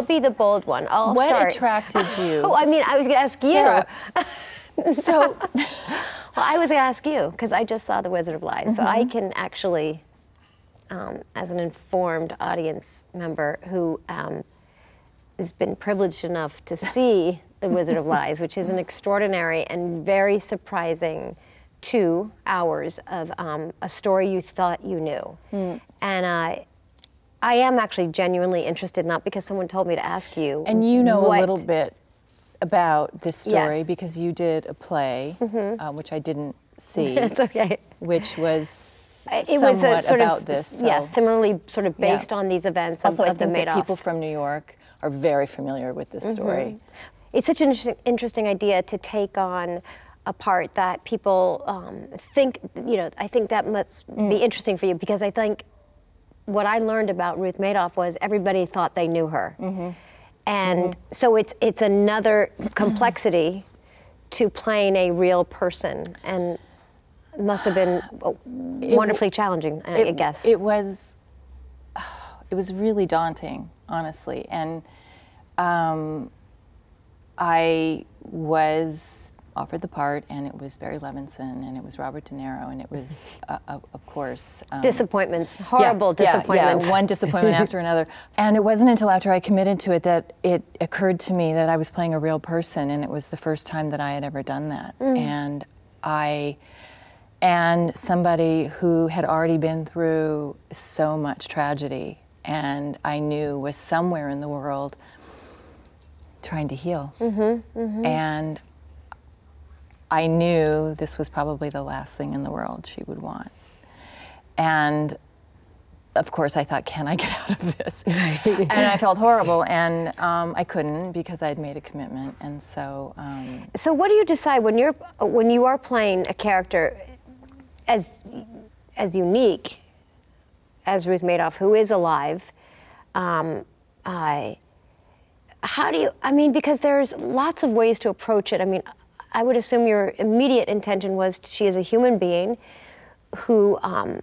I'll be the bold one. I'll what start. attracted you? oh, I mean, I was going to ask you. Sarah. so, well, I was going to ask you because I just saw The Wizard of Lies, so I can actually, um, as an informed audience member who um, has been privileged enough to see The Wizard of Lies, which is an extraordinary and very surprising two hours of um, a story you thought you knew. And uh, I am actually genuinely interested, not because someone told me to ask you. and you know what- a little bit about this story Yes. Mm-hmm. because you did a play, uh, which I didn't see, It's okay. which was It somewhat was a sort about of this. yeah, similarly sort of Yeah. based on these events Also, of, I think that people from New York are very familiar with this story. It's such an interesting, interesting idea to take on a part that people um, think, you know, I think that must Mm. be interesting for you because I think what I learned about Ruth Madoff was everybody thought they knew her. Mm-hmm. And so it's, it's another complexity to playing a real person. And must have been wonderfully challenging, I it, guess. It was, it was really daunting, honestly. And um, I was offered the part, and it was Barry Levinson, and it was Robert De Niro, and it mm-hmm. was, uh, of of course, um, disappointments, horrible yeah, disappointments. Yeah, one disappointment after another. And it wasn't until after I committed to it that it occurred to me that I was playing a real person, and it was the first time that I had ever done that. Mm. And I, and somebody who had already been through so much tragedy, and I knew was somewhere in the world trying to heal. Mm-hmm, mm-hmm. And I knew this was probably the last thing in the world she would want. And of course, I thought, can I get out of this? and I felt horrible, and um, I couldn't because I had made a commitment. And so, um, So what do you decide when you're when you are playing a character as as unique as Ruth Madoff, who is alive? Um, I how do you? I mean, because there's lots of ways to approach it. I mean, I would assume your immediate intention was she is a human being who um,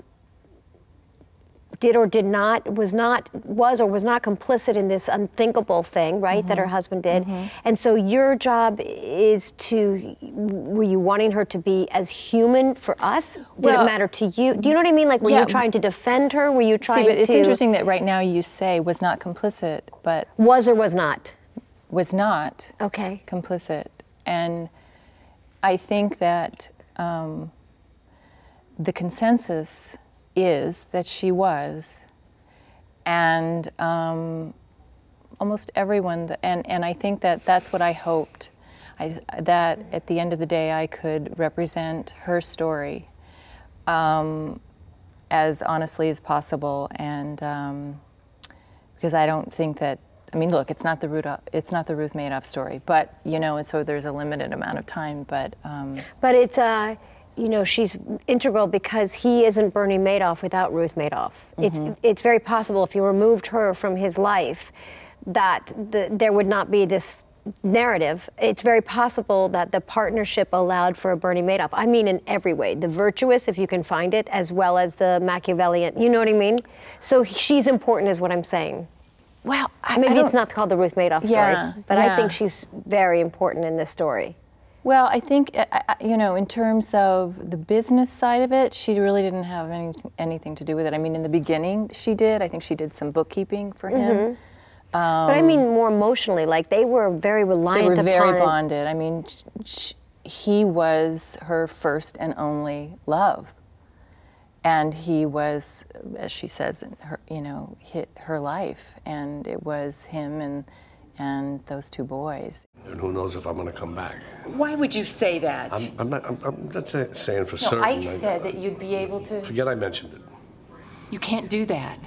did or did not was not was or was not complicit in this unthinkable thing right that her husband did. And so your job is to were you wanting her to be as human for us? Did Well, it matter to you? Do you know what i mean? Like were yeah. you trying to defend her? Were you trying to see, but it's to interesting that right now you say was not complicit, but was or was not? Was not okay. complicit. And I think that um, the consensus is that she was. And um, almost everyone, th- and, and I think that that's what I hoped. I, that at the end of the day, I could represent her story um, as honestly as possible. And um, because I don't think that I mean, look, it's not the Ruth, it's not the Ruth Madoff story, but you know, and so there's a limited amount of time. But um, But it's, uh, you know, she's integral because he isn't Bernie Madoff without Ruth Madoff. It's, it's very possible if you removed her from his life that the, there would not be this narrative. It's very possible that the partnership allowed for a Bernie Madoff. I mean, in every way, the virtuous, if you can find it, as well as the Machiavellian. You know what I mean? So she's important, is what I'm saying. Well, I, Maybe I it's don't- called the Ruth Madoff story, Yeah, but I think she's very important in this story. Well, I think uh, uh, you know, in terms of the business side of it, she really didn't have any, anything to do with it. I mean, in the beginning, she did. I think she did some bookkeeping for him. but I mean more emotionally, like they were very reliant. They were very bonded. I mean, sh- sh- he was her first and only love, and he was, as she says, in her you know, hit her life, and it was him and and those two boys. And who knows if I'm going to come back? Why would you say that? I'm, I'm not. I'm, I'm not saying for no, certain. I said that you'd be able to. Forget I mentioned it. You can't do that.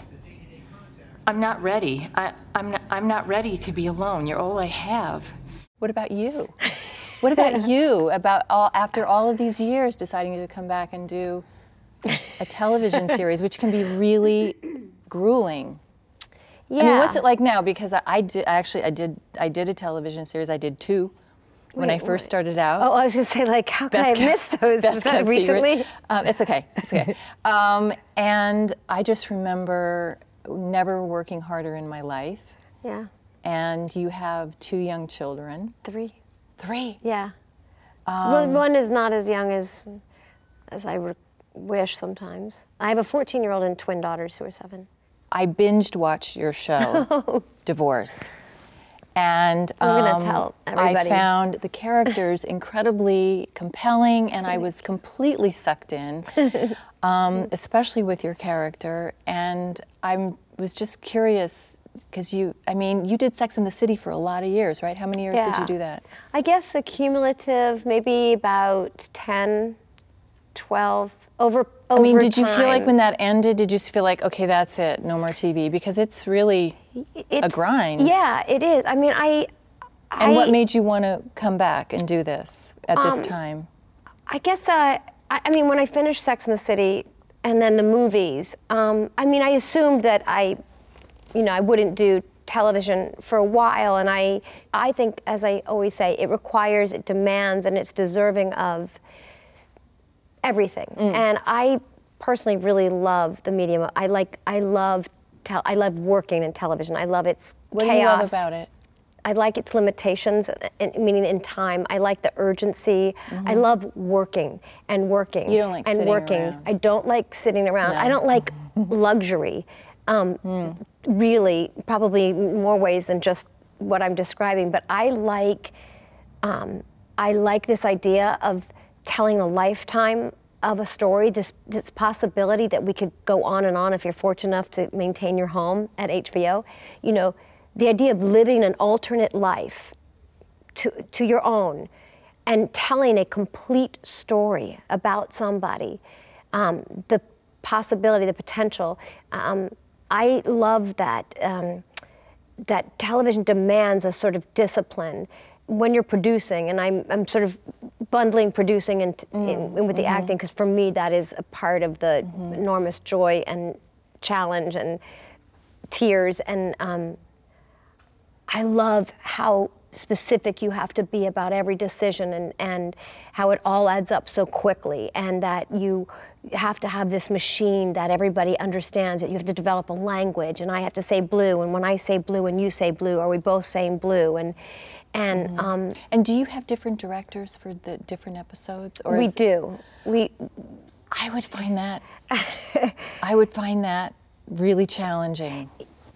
I'm not ready. I, I'm, not, I'm not ready to be alone. You're all I have. What about you? What about you? About all after all of these years, deciding to come back and do a television series, which can be really grueling. Yeah. I mean, what's it like now? Because I, I did actually I did I did a television series. I did two when I first wait. started out. Oh, I was gonna say, like, how could I miss those? best kept recently? Um, it's okay. It's okay. um, and I just remember never working harder in my life. Yeah. and you have two young children. Three. Three. Yeah. well, one is not as young as as I wish sometimes. I have a 14 year old and twin daughters who are seven. I binged watched your show, Divorce. And um, I found the characters incredibly compelling, and I was completely sucked in, um, especially with your character. And I was just curious because you, I mean, you did Sex and the City for a lot of years, right? How many years did you do that? I guess a cumulative, maybe about 10, 12, over, I mean, did you feel like when that ended, did you feel like, okay, that's it, no more TV? Because it's really It's- a grind. Yeah, it is. I mean, I. And I, what made you want to come back and do this at Um, this time? I guess, uh, I, I mean, when I finished Sex and the City and then the movies, um, I mean, I assumed that I, you know, I wouldn't do television for a while. And I, I think, as I always say, it requires, it demands, and it's deserving of everything. Mm. And I personally really love the medium. I like, I love, tel- I love working in television. I love its What chaos. do you love about it? I like its limitations, meaning in time. I like the urgency. I love working and working. Mm-hmm. You don't like and sitting working. around. I don't like sitting around. I don't like luxury. Um, Hmm. Really, probably more ways than just what I'm describing. But I like, um, I like this idea of telling a lifetime of a story. This this possibility that we could go on and on if you're fortunate enough to maintain your home at HBO. You know, the idea of living an alternate life to, to your own and telling a complete story about somebody, um, the possibility, the potential. Um, I love that, um, that television demands a sort of discipline when you're producing, and I'm, I'm sort of bundling producing and mm. in, in with the mm-hmm. acting because for me that is a part of the mm-hmm. enormous joy and challenge and tears. And um, I love how specific you have to be about every decision and, and how it all adds up so quickly and that you have to have this machine that everybody understands that you have to develop a language. And I have to say blue and when I say blue and you say blue are we both saying blue? And and um, And do you have different directors for the different episodes? Or we do we I would find that. I would find that really challenging.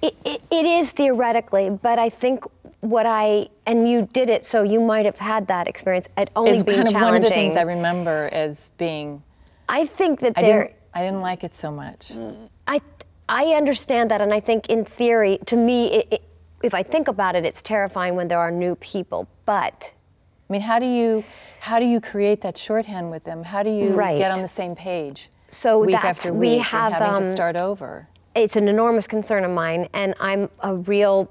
It, it, it is theoretically, but I think what I and you did it, so you might have had that experience. It only Is being kind of challenging. one of the things I remember as being. I think that I there. didn't. I didn't like it so much. I I understand that, and I think in theory, to me, it, it, if I think about it, it's terrifying when there are new people. But I mean, how do you how do you create that shorthand with them? How do you Right. get on the same page? So week after we week have, and having to um, start over. it's an enormous concern of mine, and I'm a real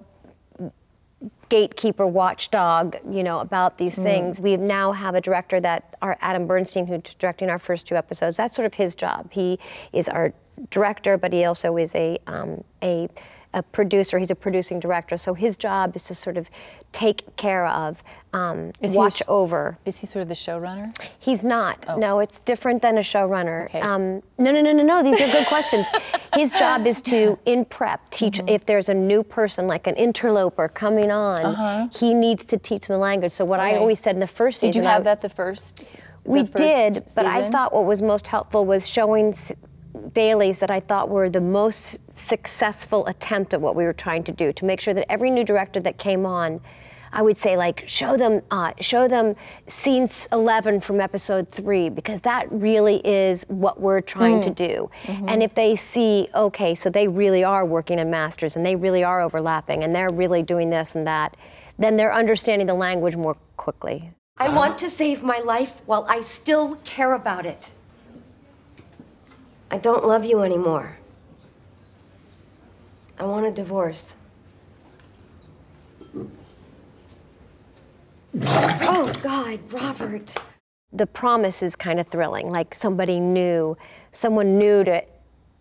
gatekeeper, watchdog, you know, about these things. We now have a director that, our Adam Bernstein, who's directing our first two episodes. That's sort of his job. He is our director, but he also is a um, a a producer. He's a producing director, so his job is to sort of take care of, um, Is he a watch over. Is he sort of the showrunner? He's not. No, it's different than a showrunner. Okay. Um, no, no, no, no, no. These are good questions. His job is to, in prep, teach if there's a new person, like an interloper coming on, he needs to teach them the language. So what I always said in the first Did season, you I- have that the first? we did, but I thought what was most helpful was showing dailies that I thought were the most successful attempt at what we were trying to do to make sure that every new director that came on, I would say like show them uh, show them scenes 11 from episode three because that really is what we're trying Mm. to do. Mm-hmm. And if they see okay, so they really are working in masters and they really are overlapping and they're really doing this and that, then they're understanding the language more quickly. I want to save my life while I still care about it. I don't love you anymore. I want a divorce. Oh, God, Robert. the promise is kind of thrilling like somebody new someone new to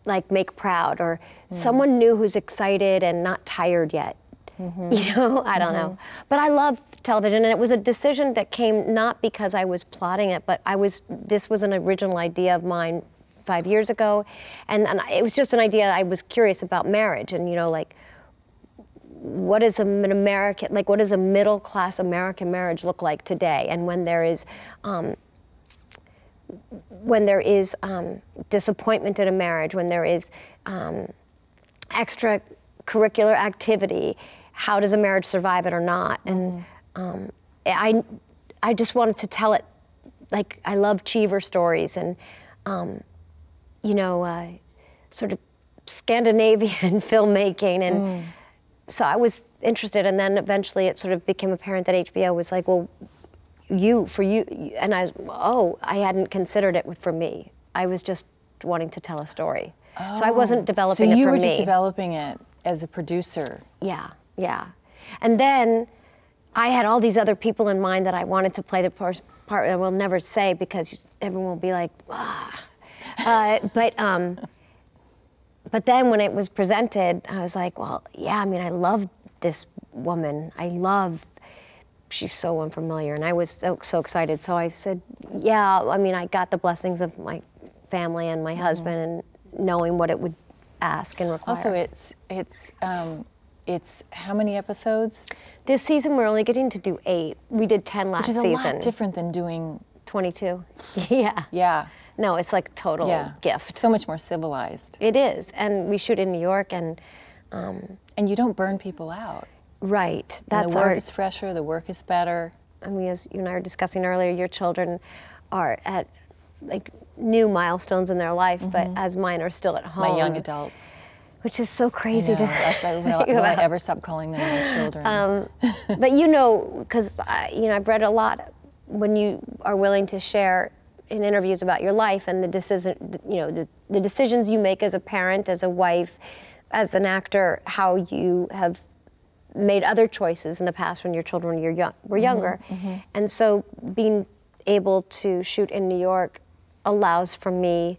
like make proud or hmm. someone new who's excited and not tired yet mm-hmm. you know i don't know mm-hmm. but i love television and it was a decision that came not because i was plotting it but i was this was an original idea of mine five years ago and, and it was just an idea i was curious about marriage and you know like what does an American like what does a middle class American marriage look like today? And when there is um, when there is um, disappointment in a marriage, when there is um, extracurricular activity, how does a marriage survive it or not? And um, I, I just wanted to tell it like I love Cheever stories and, um, you know, uh, sort of Scandinavian filmmaking. And so I was interested. And then eventually it sort of became apparent that HBO was like, well, you, for you. And I was, oh, I hadn't considered it for me. I was just wanting to tell a story. So I wasn't developing So it you were just developing it as a producer. Yeah, yeah. And then I had all these other people in mind that I wanted to play the par- part. I will never say because everyone will be like, ah. Uh, but um, but then when it was presented, I was like, well, yeah. I mean, I love this woman. I love. She's so unfamiliar, and I was so, so excited. So I said, yeah. I mean, I got the blessings of my family and my husband, and knowing what it would ask and require. Also, it's it's um, it's how many episodes? This season, we're only getting to do eight. We did 10 last season. Which is a season. lot different than doing. 22. yeah. Yeah, No, it's like total yeah. gift. It's so much more civilized, it is. And we shoot in New York, and and you don't burn people out. right. And That's the work our. is fresher. The work is better. I mean, as you and I were discussing earlier, your children are at like new milestones in their life, but as mine are still at home. Mm-hmm. My young adults. Which is so I crazy know. to I, will, will I ever stop calling them my children? Um, but you know, because you know, I've read a lot when you are willing to share in interviews about your life and the decision, you know, the, the decisions you make as a parent, as a wife, as an actor, how you have made other choices in the past when your children were, young, were mm-hmm, younger, mm-hmm. and so being able to shoot in New York allows for me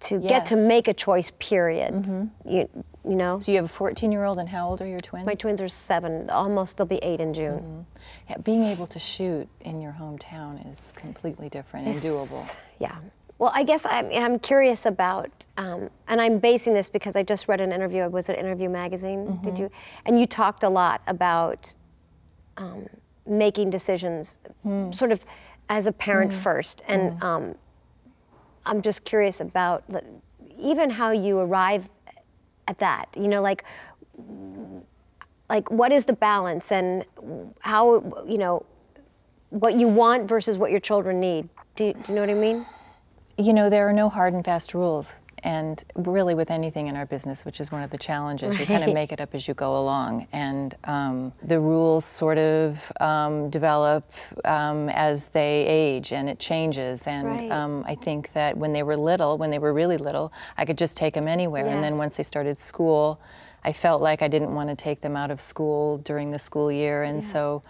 to get to make a choice. Period. Mm-hmm. You, you know. so you have a 14-year-old, and how old are your twins? My twins are seven. Almost, they'll be eight in June. Yeah, being able to shoot in your hometown is completely different and doable. Yeah. Well, I guess I'm, I'm curious about, um, and I'm basing this because I just read an interview. I was at Interview Magazine. Mm-hmm. Did you? And you talked a lot about um, making decisions, Hmm. sort of as a parent first. And um, I'm just curious about even how you arrive at that. You know, like like what is the balance and how you know what you want versus what your children need. Do do you know what I mean? You know, there are no hard and fast rules. And really, with anything in our business, which is one of the challenges, you kind of make it up as you go along. And um, the rules sort of um, develop um, as they age and it changes. And Right. um, I think that when they were little, when they were really little, I could just take them anywhere. Yeah. And then once they started school, I felt like I didn't want to take them out of school during the school year. And so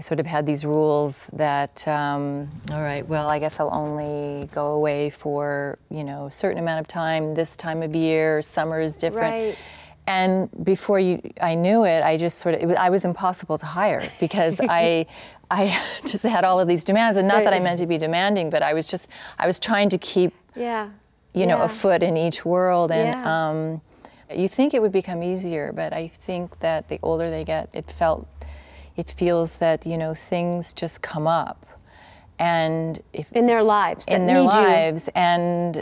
I sort of had these rules that, um, all right, well, I guess I'll only go away for, you know, a certain amount of time this time of year. Summer is different. Right. And before you, I knew it, I just sort of, it was, I was impossible to hire because I, I just had all of these demands. And not that I meant to be demanding, but I was just, I was trying to keep, Yeah. you know, Yeah. a foot in each world. And Yeah. um, you think it would become easier, but I think that the older they get, it felt, it feels that you know things just come up, and if In their lives. in their need you. lives, and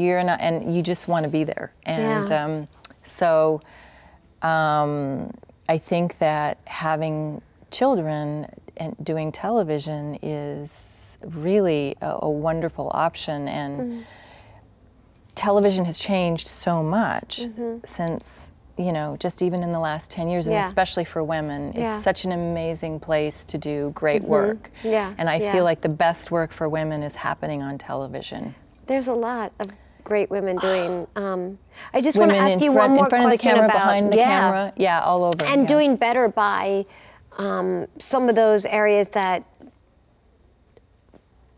you're not, and you just want to be there, and Yeah. um, so um, I think that having children and doing television is really a, a wonderful option, and Mm-hmm. television has changed so much since you know just even in the last 10 years and Mm-hmm. Especially for women it's Yeah. Mm-hmm. such an amazing place to do great work Yeah, and i yeah. feel like the best work for women is happening on television There's a lot of great women doing. Um, I just want to ask you front, one more in front of the camera about behind the yeah, camera yeah all over and yeah. doing better by um, some of those areas that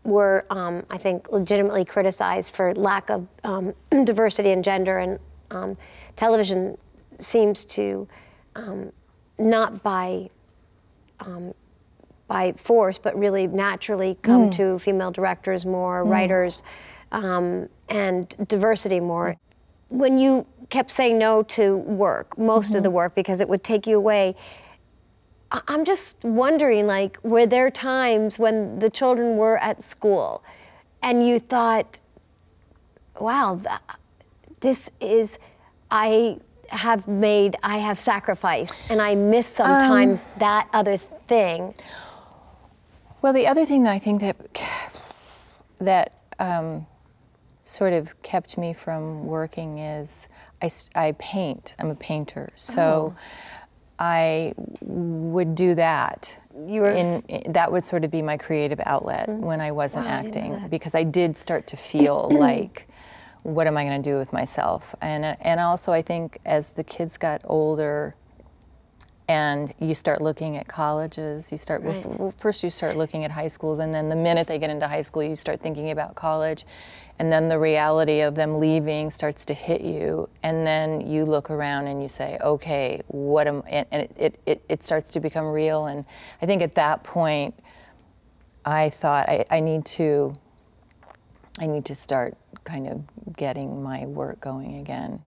were, um, I think, legitimately criticized for lack of um, diversity and gender, and um, television seems to um, not by um, by force, but really naturally come to female directors more, writers, um, and diversity more. When you kept saying no to work, most of the work, because it would take you away. I'm just wondering, like, were there times when the children were at school and you thought, wow, th- this is, I have made, I have sacrificed, and I miss sometimes that other thing? Well, the other thing that I think that that um, sort of kept me from working is I paint. I'm a painter, so I would do that. You were- in, in- that would sort of be my creative outlet when I wasn't acting because I did start to feel like what am I going to do with myself? And and also I think as the kids got older and you start looking at colleges you start f- well, first you start looking at high schools and then the minute they get into high school you start thinking about college and then the reality of them leaving starts to hit you and then you look around and you say okay what am and, and it, it, it, it starts to become real and i think at that point i thought i, I need to i need to start kind of getting my work going again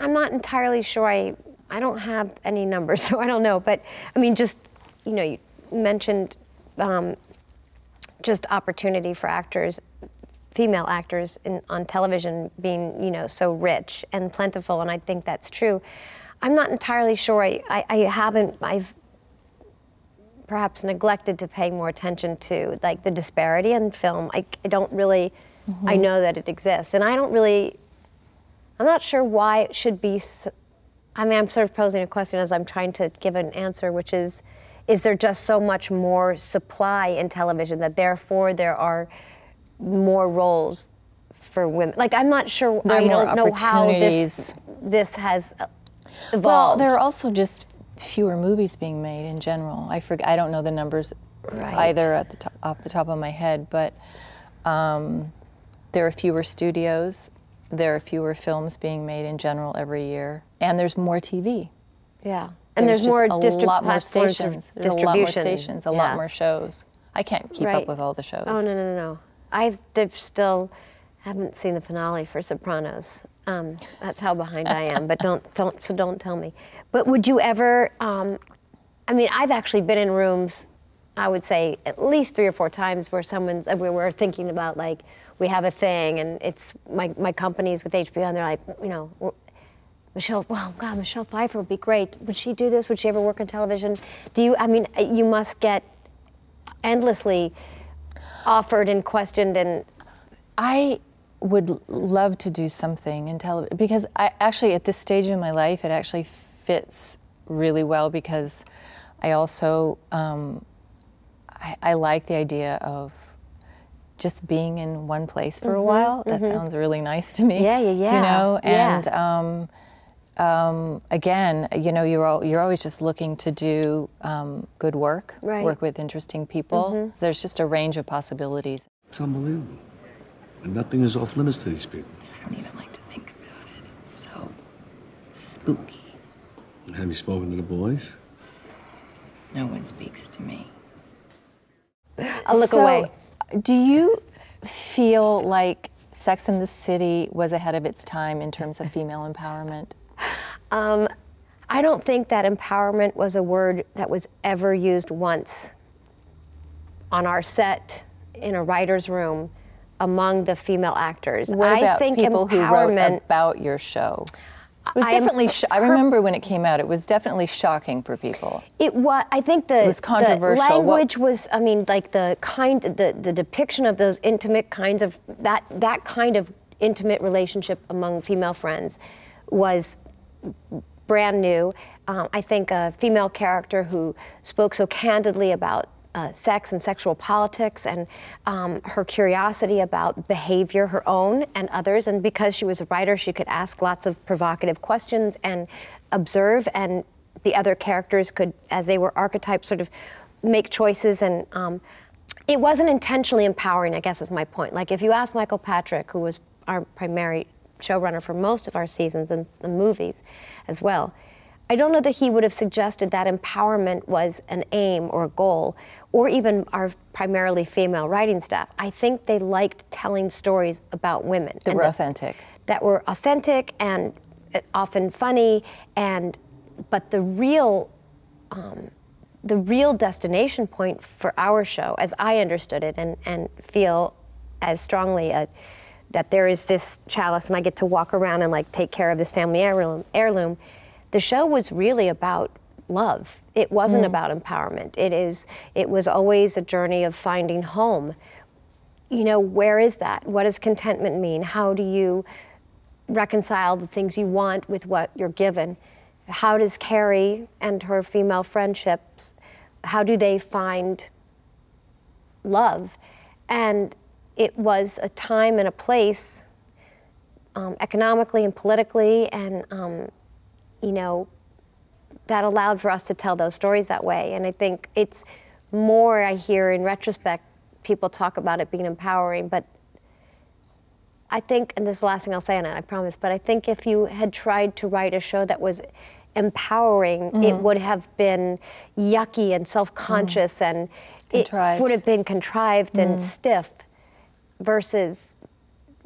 I'm not entirely sure. I I don't have any numbers, so I don't know. But I mean, just you know, you mentioned um, just opportunity for actors, female actors in, on television being you know so rich and plentiful, and I think that's true. I'm not entirely sure. I, I, I haven't. I've perhaps neglected to pay more attention to like the disparity in film. I, I don't really. I know that it exists, and I don't really. I'm not sure why it should be. I mean, I'm sort of posing a question as I'm trying to give an answer, which is, is there just so much more supply in television that therefore there are more roles for women? Like, I'm not sure. There I more don't know how this this has uh, evolved. Well, there are also just fewer movies being made in general. I forget. I don't know the numbers Right. either at the top, off the top of my head, but um, there are fewer studios. There are fewer films being made in general every year, and there's more TV. yeah, and there's, just more a distrib- lot more stations. There's a lot more distribution. stations. A Yeah. lot more shows. I can't keep Right. up with all the shows. Oh no no no no! I they've still haven't seen the finale for Sopranos. Um, that's how behind I am. But don't don't so don't tell me. But would you ever? Um, I mean, I've actually been in rooms. I would say at least three or four times where someone's uh, we were thinking about like we have a thing and it's my my company's with HBO and they're like you know. Michelle, well, God, Michelle Pfeiffer would be great. Would she do this? Would she ever work on television? Do you? I mean, you must get endlessly offered and questioned and I would love to do something in television because I actually at this stage in my life it actually fits really well because I also um, I, I like the idea of just being in one place for a while. That sounds really nice to me. Mm-hmm, Yeah, yeah, yeah. You know, Yeah. and um, um, again, you know, you're al- you're always just looking to do um, good work, Right. Mm-hmm. work with interesting people. There's just a range of possibilities. It's unbelievable. And nothing is off limits to these people. I don't even like to think about it. It's so spooky. Have you spoken to the boys? No one speaks to me. I'll look So, away. Do you feel like Sex and the City was ahead of its time in terms of female empowerment? Um, I don't think that empowerment was a word that was ever used once on our set in a writer's room among the female actors. What I about think people who wrote empowerment about your show? It was definitely. I remember when it came out. It was definitely shocking for people. It was. I think the, was the controversial. What- language was. I mean, like the kind, the the depiction of those intimate kinds of that that kind of intimate relationship among female friends was brand new. Um, I think a female character who spoke so candidly about uh, sex and sexual politics and um, her curiosity about behavior, her own and others. And because she was a writer, she could ask lots of provocative questions and observe, and the other characters could, as they were archetypes, sort of make choices and. Um, it wasn't intentionally empowering, I guess is my point. Like if you ask Michael Patrick, who was our primary showrunner for most of our seasons and the movies as well, I don't know that he would have suggested that empowerment was an aim or a goal, or even our primarily female writing staff. I think they liked telling stories about women. That were that- authentic. that were authentic and uh, often funny, and but the real um, the real destination point for our show, as I understood it and, and feel as strongly uh, that there is this chalice and I get to walk around and like take care of this family heirloom, heirloom. The show was really about love. It wasn't about empowerment. It is it was always a journey of finding home. You know, where is that? What does contentment mean? How do you reconcile the things you want with what you're given? How does Carrie and her female friendships, how do they find love? And it was a time and a place, um, economically and politically, and um, you know, that allowed for us to tell those stories that way. And I think it's more I hear in retrospect people talk about it being empowering, but I think, and this is the last thing I'll say on it, I promise, but I think if you had tried to write a show that was empowering, it Mm-hmm. would have been yucky and self conscious and Contrived. it would have been contrived Mm. and stiff versus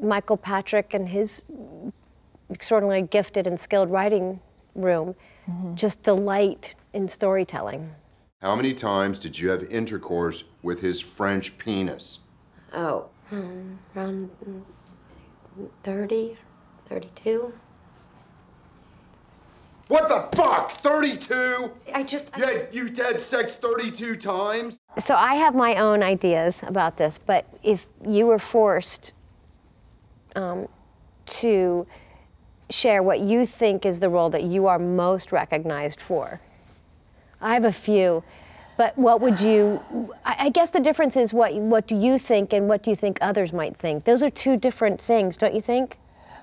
Michael Patrick and his extraordinarily gifted and skilled writing room Mm-hmm. just delight in storytelling. How many times did you have intercourse with his French penis? Oh, hmm, around mm, 30, 32. What the fuck? 32? I just. I- You had, you had sex 32 times? So I have my own ideas about this, but if you were forced um, to share what you think is the role that you are most recognized for, I have a few. But what would you? I guess the difference is what what do you think and what do you think others might think. Those are two different things, don't you think?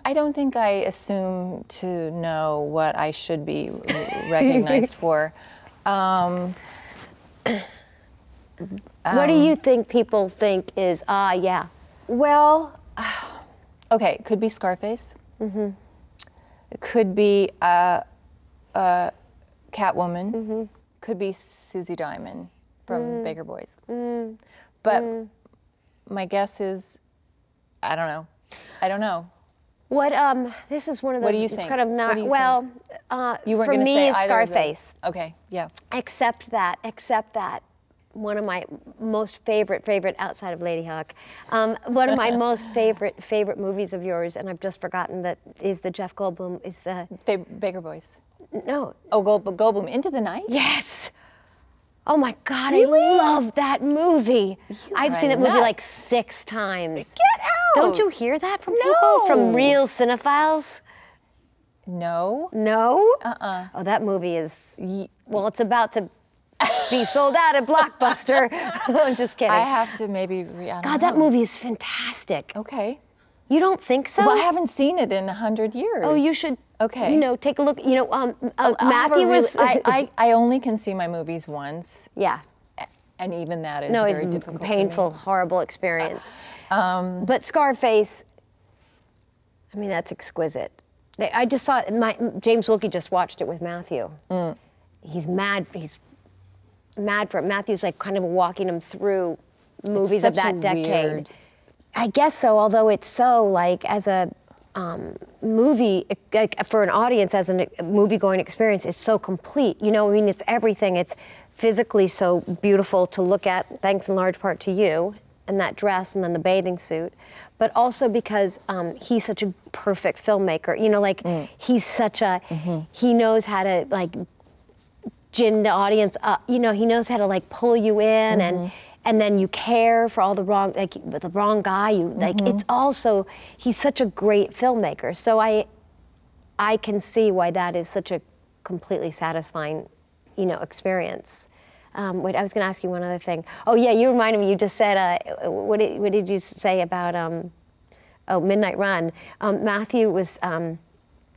I don't think I assume to know what I should be recognized for. Um, what do you think people think is ah yeah? well, okay, could be Scarface. Mm-hmm. It could be uh, uh, Catwoman. Mm-hmm. Could be Susie Diamond from Mm. Baker Boys. But my guess is, I don't know. I don't know. What um? This is one of those. What do you think? Kind of What not do you well. Uh, You weren't for me, say it's either of those. Scarface. Okay, yeah. Accept that. Accept that. One of my most favorite, favorite outside of Ladyhawke, um, one of my most favorite, favorite movies of yours, and I've just forgotten that is the Jeff Goldblum. Is the Ba- Baker Boys. no? Oh, Gold- Goldblum, Into the Night? Yes. Oh my God, Really? I love that movie. I've seen that movie like six times. Get out! Don't you hear that from people? From real cinephiles? No. No? Uh-uh. Oh, that movie is. Well, it's about to be sold out at Blockbuster. I'm just kidding. I have to maybe. Don't God, that movie is fantastic. Okay. You don't think so? Well, I haven't seen it in a hundred years. Oh, you should. Okay. You know, take a look. You know, um, uh, a Matthew really- was. I, I, I only can see my movies once, yeah. and even that is No, very it's difficult. painful, horrible experience. Um, But Scarface. I mean, that's exquisite. They- I just saw it. My, James Wilkie just watched it with Matthew. Mm. He's mad. He's mad for it. Matthew's like kind of walking him through movies of that decade. weird- I guess so. Although it's so like as a um, movie like for an audience as a movie going experience, it's so complete. You know, I mean, it's everything. It's physically so beautiful to look at, thanks in large part to you and that dress and then the bathing suit, but also because um, he's such a perfect filmmaker. You know, like he's such a he knows how to like gin the audience up. You know, he knows how to like pull you in and and then you care for all the wrong like the wrong guy. You like it's also he's such a great filmmaker. So I I can see why that is such a completely satisfying, you know, experience. Um, wait, I was going to ask you one other thing. Oh yeah, you reminded me. You just said uh, what did what did you say about um, oh Midnight Run? Um, Matthew was. Um,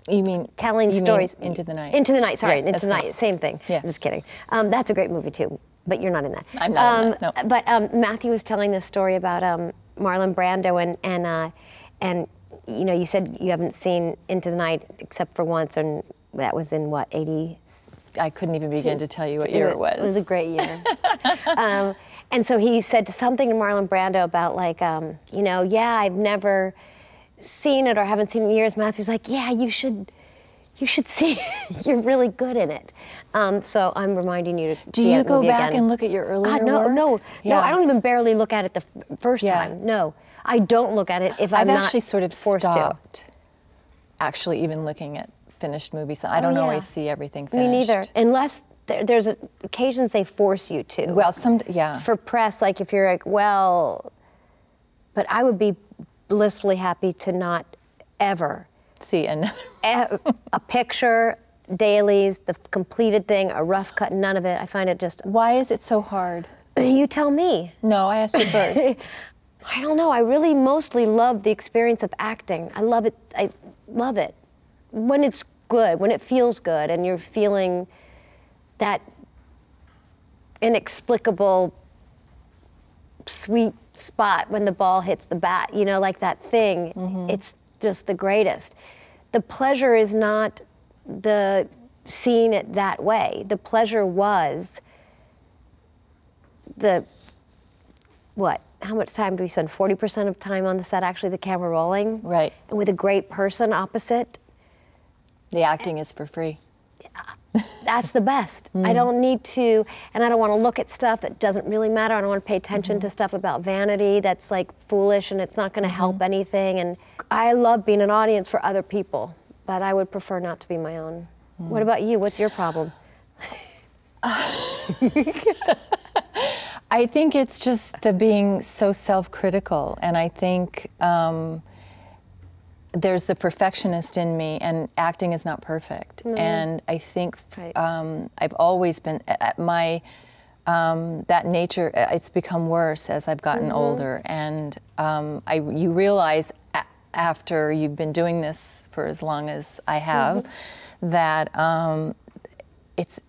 you mean telling you mean stories into the night? Into the night. Sorry, Yeah, into the night. Same thing. Yeah. I'm just kidding. Um, that's a great movie too, but you're not in that. I'm not in um, that, no. But um, Matthew was telling this story about um, Marlon Brando and and uh, and you know you said you haven't seen Into the Night except for once, and that was in what 80. I couldn't even begin to tell you what year it was. It was a great year. um, and so he said something to Marlon Brando about like, um, you know, yeah, I've never seen it or haven't seen it in years. Matthew's like, yeah, you should, you should see. You're really good in it. Um, so I'm reminding you to. Do you go back again. and look at your earlier God, no, work? no, no. Yeah. I don't even barely look at it the first Yeah. time. No, I don't look at it if I've I'm not actually sort of forced stopped. Actually, even looking at finished movies, I Oh, don't yeah. always see everything to. Me finished. neither, unless there's occasions they force you to. Well, some yeah. for press, like if you're like, well, but I would be blissfully happy to not ever see another. a, a picture, dailies, the completed thing, a rough cut, none of it. I find it just. Why is it so hard? You tell me. No, I asked you first. I don't know. I really mostly love the experience of acting. I love it. I love it when it's good, when it feels good, and you're feeling that inexplicable sweet spot when the ball hits the bat. You know, like that thing. Mm-hmm. It's just the greatest. The pleasure is not the seeing it that way. The pleasure was the what? How much time do we spend? 40% of time on the set, actually, the camera rolling? Right. And with a great person opposite, the acting is for free. That's the best. I hmm. don't need to, and I don't want to look at stuff that doesn't really matter. I don't want to pay attention mm-hmm. to stuff about vanity that's like foolish and it's not going to mm-hmm. help anything. And I love being an audience for other people, but I would prefer not to be my own. Hmm. What about you? What's your problem? I think it's just the being so self-critical, and I think um, there's the perfectionist in me, and acting is not perfect. And I think Right. um, I've always been at my um, that nature. uh, It's become worse as I've gotten older, and um, I you realize a- after you've been doing this for as long as I have that um, it's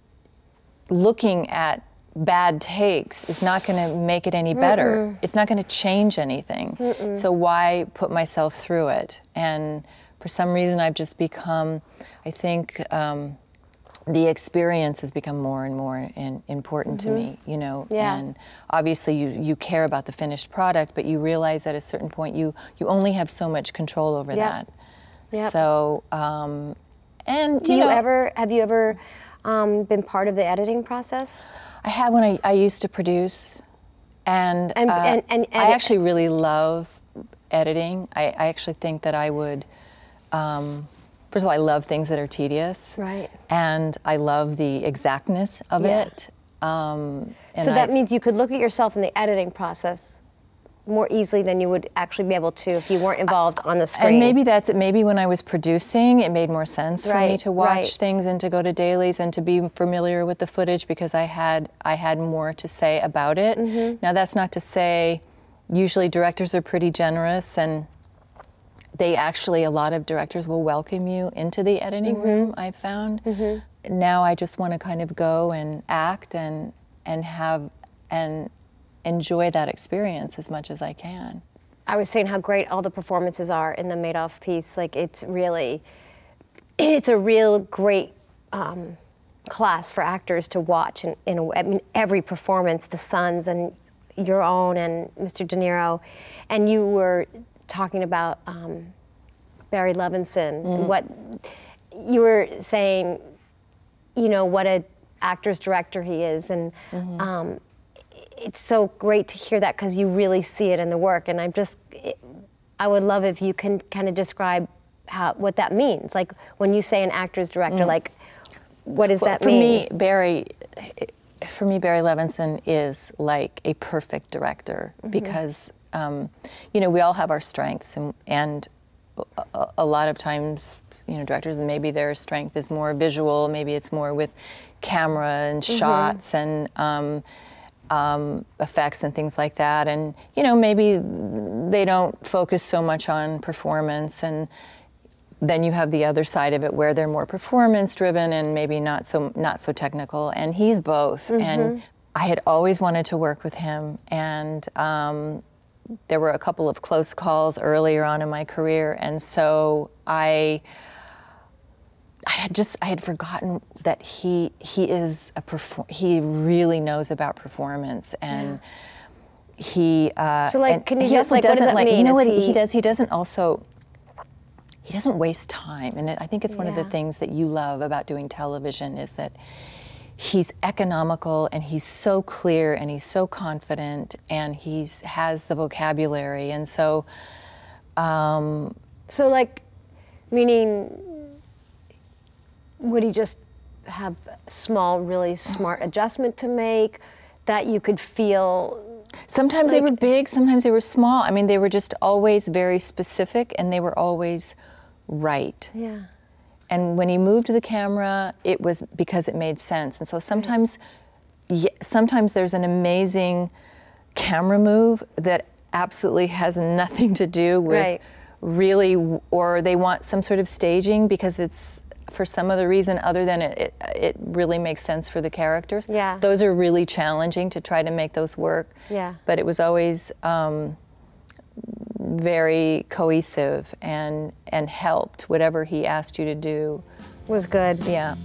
looking at bad takes is not going to make it any better. It's not going to change anything. So why put myself through it? And for some reason, I've just become, I think, um, the experience has become more and more in, important to me. You know, Yeah. and obviously you you care about the finished product, but you realize at a certain point you you only have so much control over Yep. that. Yep. So. Um, and Do you know, ever, have you ever um, been part of the editing process? I had when I, I used to produce, and, And- uh, and- and I actually really love editing. I, I actually think that I would. Um, first of all, I love things that are tedious, Right. And I love the exactness of Yeah. it. Um, and so that I- means you could look at yourself in the editing process more easily than you would actually be able to if you weren't involved on the screen. And maybe that's. Maybe when I was producing, it made more sense for me to watch right. things and to go to dailies and to be familiar with the footage because I had I had more to say about it. Mm-hmm. Now that's not to say usually directors are pretty generous and they actually a lot of directors will welcome you into the editing Mm-hmm. room. I've found. Now I just want to kind of go and act and and have and enjoy that experience as much as I can. I was saying how great all the performances are in the Madoff piece. Like it's really, it's a real great um, class for actors to watch. And in, a way. I mean, every performance, the Sons and your own and Mr. De Niro, and you were talking about um, Barry Levinson. and What you were saying, you know, what a actor's director he is, and. Um, it's so great to hear that because you really see it in the work and i'm just i would love if you can kind of describe how what that means like when you say an actor's director like what does that for mean For me, Barry, for me, Barry Levinson is like a perfect director Mm-hmm. because, um, you know, we all have our strengths, and, and a- a, lot of times, you know, directors, maybe their strength is more visual, maybe it's more with camera and Mm-hmm. shots and. Um, um, effects and things like that, and you know maybe they don't focus so much on performance, and then you have the other side of it where they're more performance driven and maybe not so not so technical. And he's both. And i had always wanted to work with him. And um, there were a couple of close calls earlier on in my career. And so i I had just I had forgotten that he he is a perform he really knows about performance and he uh, so like can you he just, also like, does doesn't that like you know Is what he, he- does he doesn't also he doesn't waste time, and it, I think it's one of the things that you love about doing television is that he's economical and he's so clear and he's so confident and he's has the vocabulary, and so So, like, meaning, would he just have small, really smart adjustment to make that you could feel? Sometimes they were big, sometimes they were small. I mean, they were just always very specific and they were always right. Yeah. And when he moved the camera, it was because it made sense. And so sometimes, ye- sometimes there's an amazing camera move that absolutely has nothing to do with Right. really, or they want some sort of staging because it's for some other reason other than it, it, it really makes sense for the characters. Yeah. Those are really challenging to try to make those work. Yeah. But it was always um, very cohesive and and helped whatever he asked you to do. Was good. Yeah.